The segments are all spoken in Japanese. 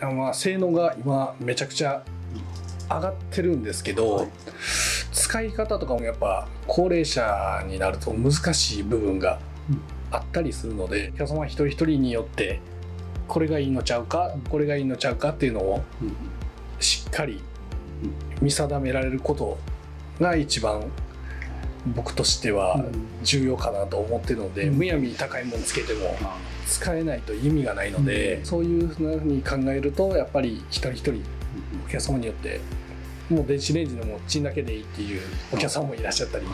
まあ、性能が今めちゃくちゃ上がってるんですけど、はい、使い方とかもやっぱ高齢者になると難しい部分があったりするので、お客様一人一人によってこれがいいのちゃうかこれがいいのちゃうかっていうのをしっかり見定められることが一番僕としては重要かなと思ってるので、むやみに高いものつけても使えないと意味がないので、そういうふうに考えるとやっぱり一人一人お客様によってもう電子レンジでもチンだけでいいっていうお客様もいらっしゃったり、も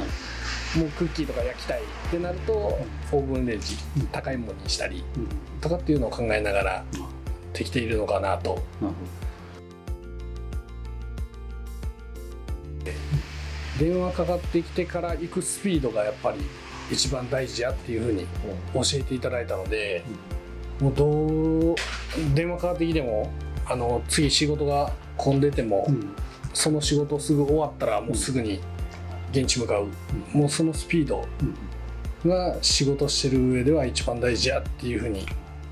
うクッキーとか焼きたいってなるとオーブンレンジ高いものにしたりとかっていうのを考えながらできているのかなと。電話かかってきてから行くスピードがやっぱり一番大事やっていうふうに教えていただいたので、もうどう電話かかってきてもあの次仕事が混んでても、その仕事すぐ終わったらもうすぐに現地向かう、もうそのスピードが仕事してる上では一番大事やっていうふうに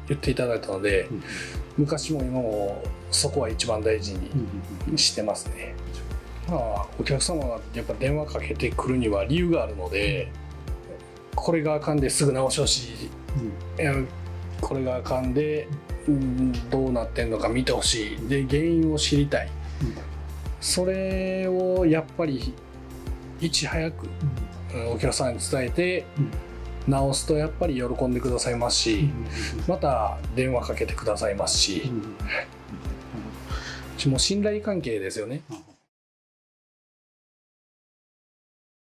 言っていただいたので、昔も今もそこは一番大事にしてますね。まあ、お客様がやっぱ電話かけてくるには理由があるので、これがあかんですぐ直してほしい、うん、これがあかんで、うん、どうなってんのか見てほしい。で原因を知りたい、うん、それをやっぱりいち早く、お客さんに伝えて、直すとやっぱり喜んでくださいますし、また電話かけてくださいますし、も信頼関係ですよね。